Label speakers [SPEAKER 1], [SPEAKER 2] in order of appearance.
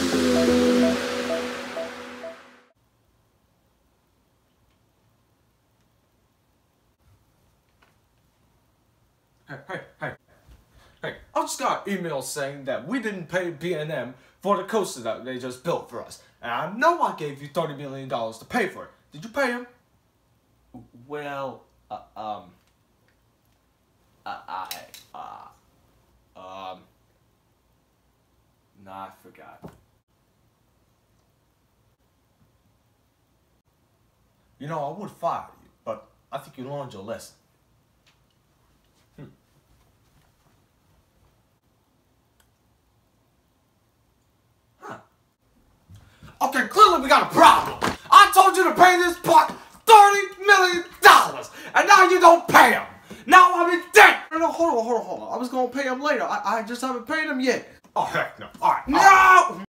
[SPEAKER 1] Hey, hey, hey, hey! I just got an email saying that we didn't pay B&M for the coaster that they just built for us. And I know I gave you $30 million to pay for it. Did you pay him?
[SPEAKER 2] Well, uh, um... Uh, I, uh, um... no, I forgot.
[SPEAKER 1] You know, I would fire you, but I think you learned your lesson. Hmm. Huh. Okay, clearly we got a problem. I told you to pay this part $30 million, and now you don't pay him. Now I'm in debt. No, no, hold on, hold on, hold on. I was gonna pay him later. I, I just haven't paid him yet. Oh, heck no. All right. No!